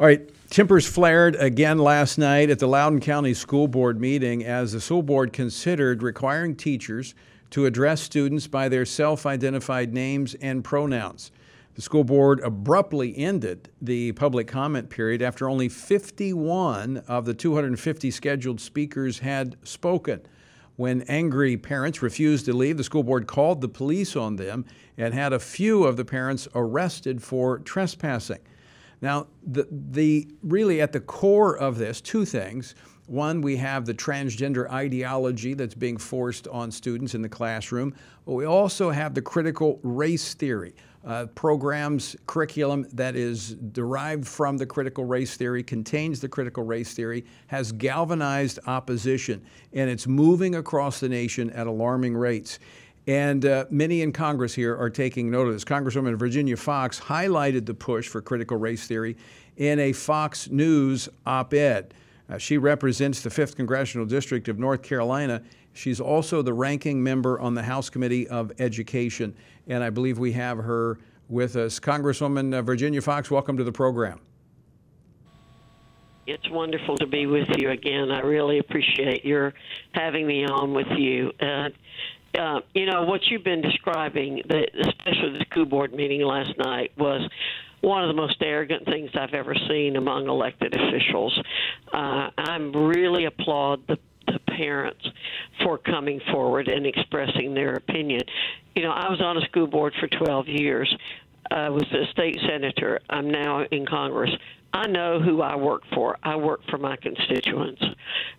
All right, tempers flared again last night at the Loudoun County School Board meeting as the school board considered requiring teachers to address students by their self identified names and pronouns. The school board abruptly ended the public comment period after only 51 of the 250 scheduled speakers had spoken. When angry parents refused to leave, the school board called the police on them and had a few of the parents arrested for trespassing. Now, the, the really at the core of this, two things. One, we have the transgender ideology that's being forced on students in the classroom, but we also have the critical race theory. Uh, programs, curriculum that is derived from the critical race theory, contains the critical race theory, has galvanized opposition, and it's moving across the nation at alarming rates. And uh, many in Congress here are taking note of this. Congresswoman Virginia Foxx highlighted the push for critical race theory in a Fox News op ed. Uh, she represents the 5th Congressional District of North Carolina. She's also the ranking member on the House Committee of Education. And I believe we have her with us. Congresswoman uh, Virginia Foxx, welcome to the program. It's wonderful to be with you again. I really appreciate your having me on with you. Uh, uh, you know what you've been describing, the, especially the school board meeting last night, was one of the most arrogant things I've ever seen among elected officials. Uh, I really applaud the the parents for coming forward and expressing their opinion. You know, I was on a school board for 12 years. I was a state senator. I'm now in Congress. I know who I work for. I work for my constituents.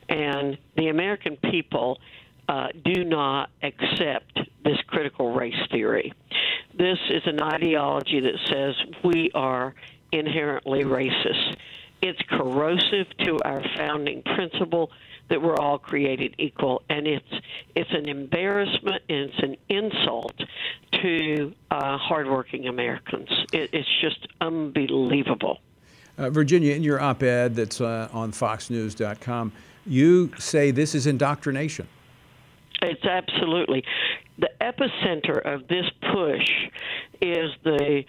And the American people uh, do not accept this critical race theory. This is an ideology that says we are inherently racist. It's corrosive to our founding principle that we're all created equal, and it's it's an embarrassment and it's an insult to uh, hardworking Americans. It, it's just unbelievable. Uh, Virginia, in your op-ed that's uh, on FoxNews.com, you say this is indoctrination. It's absolutely. The epicenter of this push is the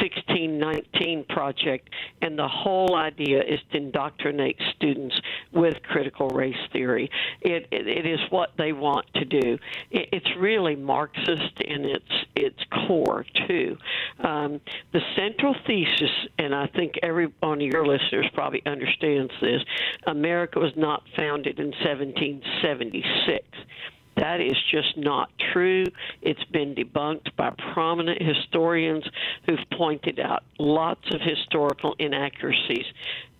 1619 project, and the whole idea is to indoctrinate students with critical race theory. It, it, it is what they want to do. It, it's really Marxist in its its core too. Um, the central thesis, and I think every one of your listeners probably understands this: America was not founded in 1776. That is just not true. It's been debunked by prominent historians who've pointed out lots of historical inaccuracies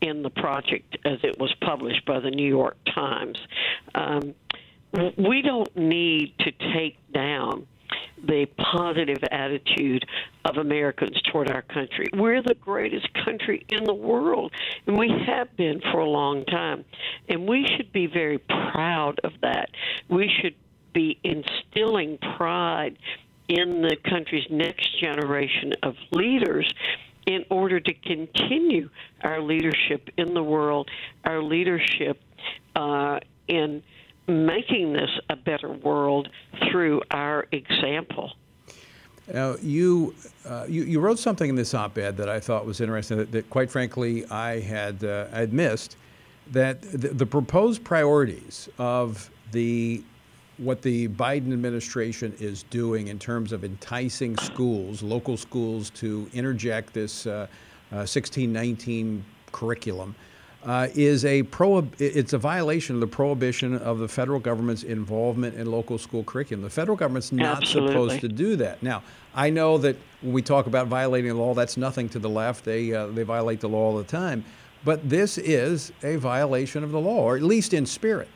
in the project as it was published by the New York Times. Um, we don't need to take down the positive attitude of Americans toward our country. We're the greatest country in the world, and we have been for a long time. And we should be very proud of that. We should be instilling pride in the country's next generation of leaders in order to continue our leadership in the world, our leadership uh, in making this a better world through our example. Now, you, uh, you, you wrote something in this op-ed that I thought was interesting. That, that quite frankly, I had uh, I had missed. That the, the proposed priorities of the what the Biden administration is doing in terms of enticing schools, local schools, to interject this uh, uh, 1619 curriculum. Uh, is a pro it's a violation of the prohibition of the federal government's involvement in local school curriculum. The federal government's not Absolutely. supposed to do that. Now, I know that when we talk about violating the law, that's nothing to the left. They uh, they violate the law all the time, but this is a violation of the law, or at least in spirit.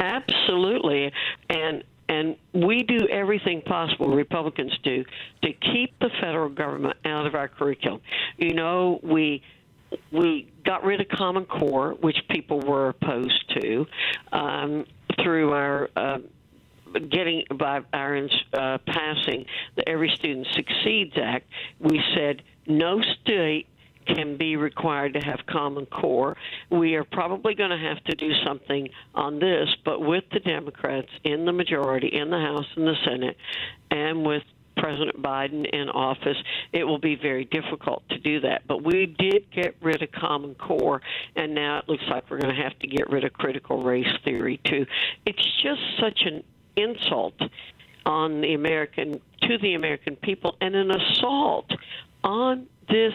Absolutely. And and we do everything possible, Republicans do, to keep the federal government out of our curriculum. You know, we we got rid of Common Core, which people were opposed to, um, through our uh, getting by our uh, passing the Every Student Succeeds Act. We said no state can be required to have Common Core. We are probably going to have to do something on this, but with the Democrats in the majority in the House and the Senate, and with President Biden in office, it will be very difficult to do that. But we did get rid of Common Core, and now it looks like we're going to have to get rid of critical race theory too. It's just such an insult on the American to the American people and an assault on this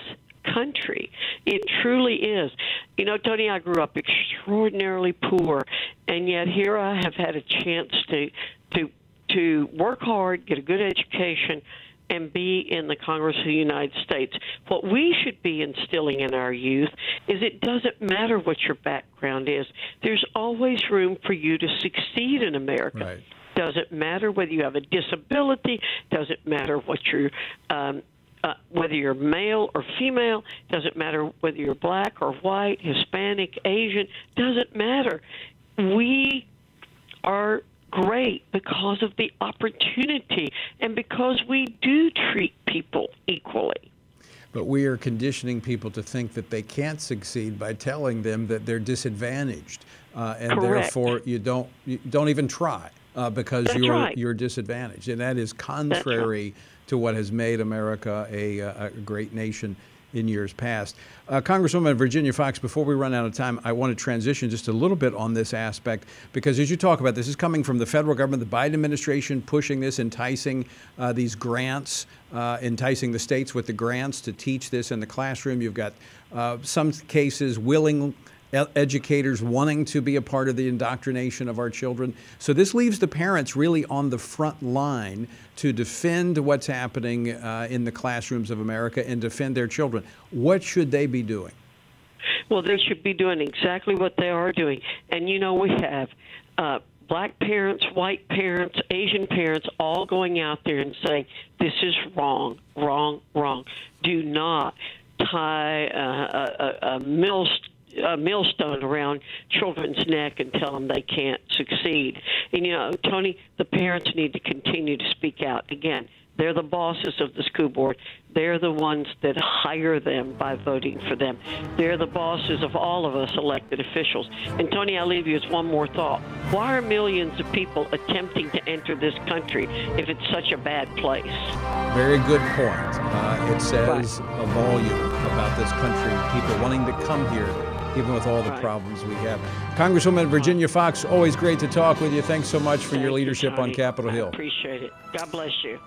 country. It truly is. You know, Tony, I grew up extraordinarily poor, and yet here I have had a chance to to to work hard, get a good education, and be in the Congress of the United States. What we should be instilling in our youth is it doesn't matter what your background is. There's always room for you to succeed in America. Right. Doesn't matter whether you have a disability. Doesn't matter what your um, uh, whether you're male or female, doesn't matter whether you're black or white, Hispanic, Asian, doesn't matter. We are great because of the opportunity and because we do treat people equally. But we are conditioning people to think that they can't succeed by telling them that they're disadvantaged, uh, and Correct. therefore you don't you don't even try uh, because That's you're right. you're disadvantaged, and that is contrary to what has made America a, uh, a great nation in years past. Uh, Congresswoman Virginia Foxx, before we run out of time, I want to transition just a little bit on this aspect because as you talk about this is coming from the federal government, the Biden administration pushing this, enticing uh, these grants, uh, enticing the states with the grants to teach this in the classroom. You've got uh, some cases willing educators wanting to be a part of the indoctrination of our children. So this leaves the parents really on the front line to defend what's happening uh, in the classrooms of America and defend their children. What should they be doing? Well, they should be doing exactly what they are doing. And you know, we have uh, black parents, white parents, Asian parents all going out there and saying, this is wrong, wrong, wrong. Do not tie a, a, a mill a millstone around children's neck and tell them they can't succeed. And you know, Tony, the parents need to continue to speak out. Again, they're the bosses of the school board. They're the ones that hire them by voting for them. They're the bosses of all of us elected officials. And Tony, I'll leave you with one more thought. Why are millions of people attempting to enter this country if it's such a bad place? Very good point. Uh, it says a volume about this country, people wanting to come here, even with all the Right. problems we have. Congresswoman Virginia Foxx, always great to talk with you. Thanks so much for Thank your you, leadership on Tony. Capitol I Hill. appreciate it. God bless you.